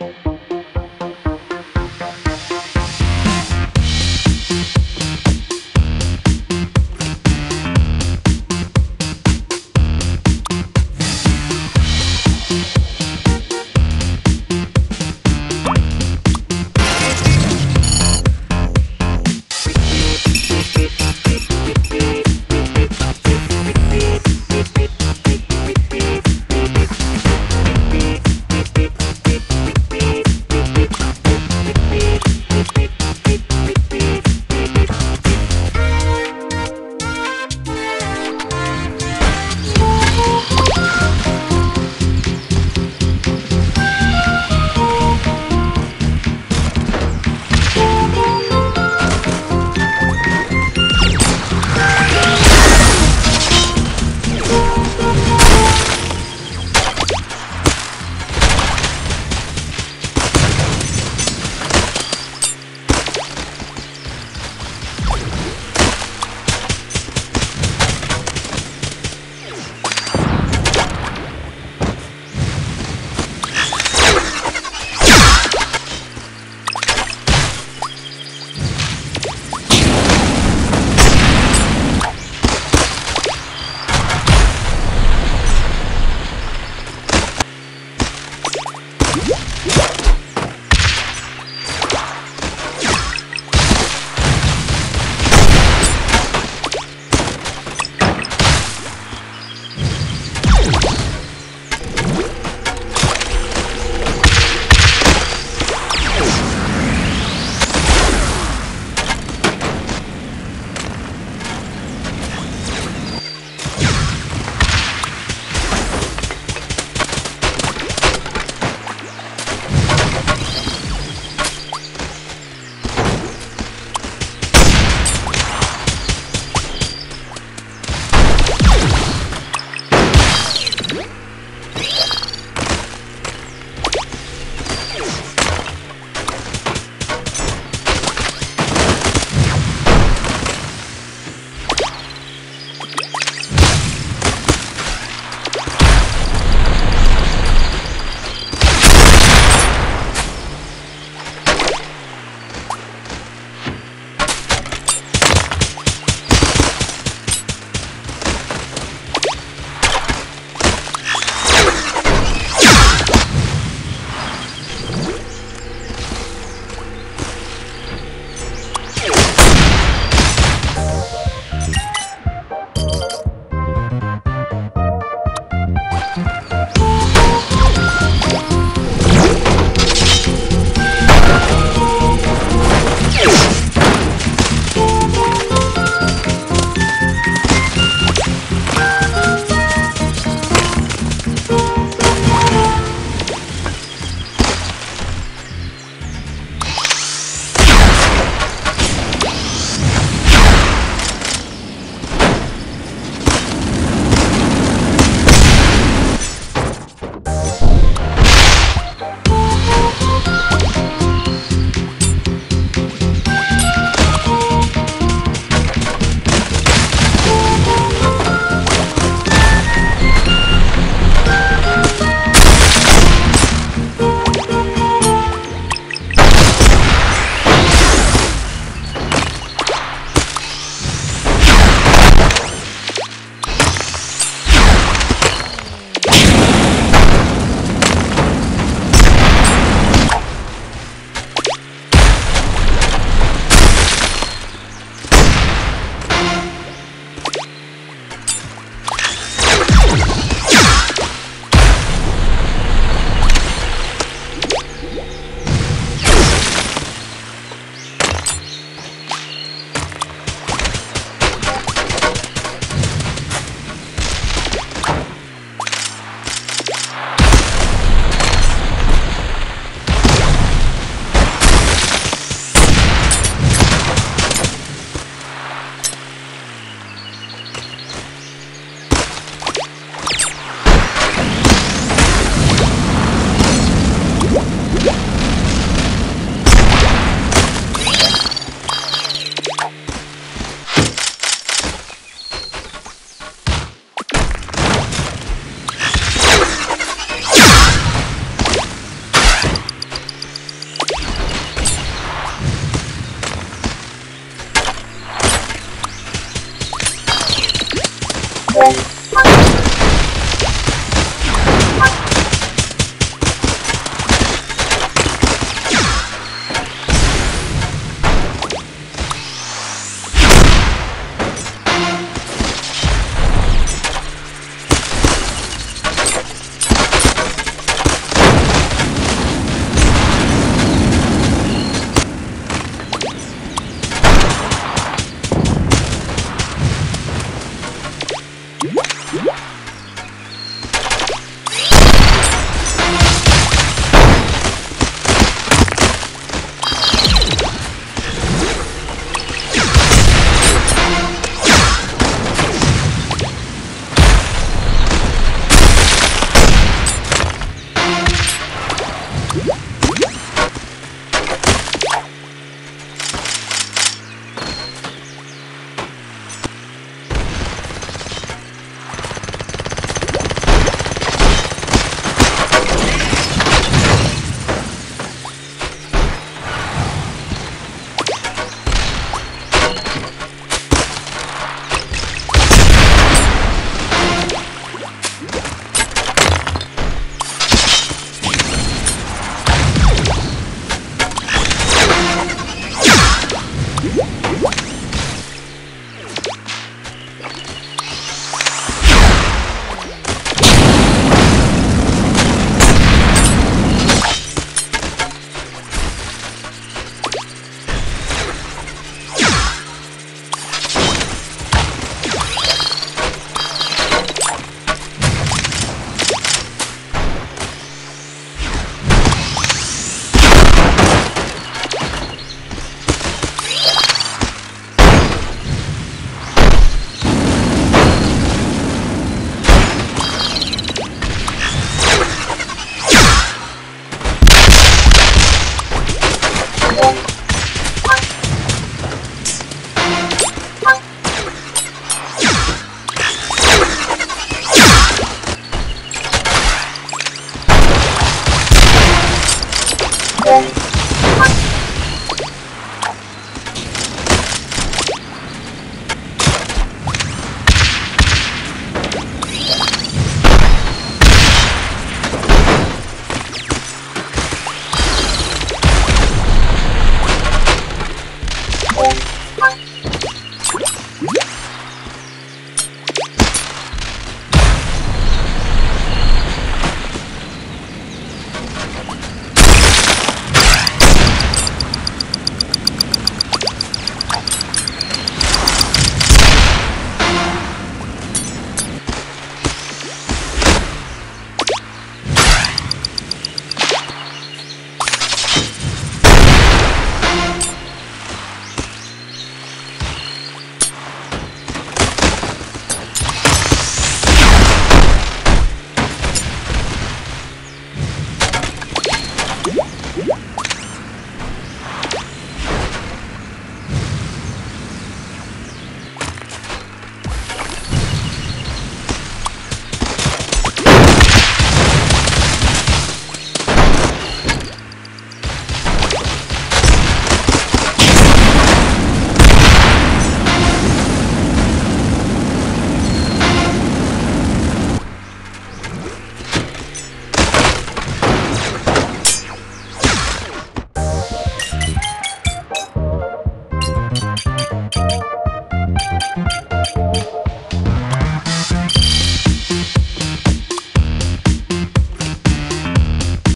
you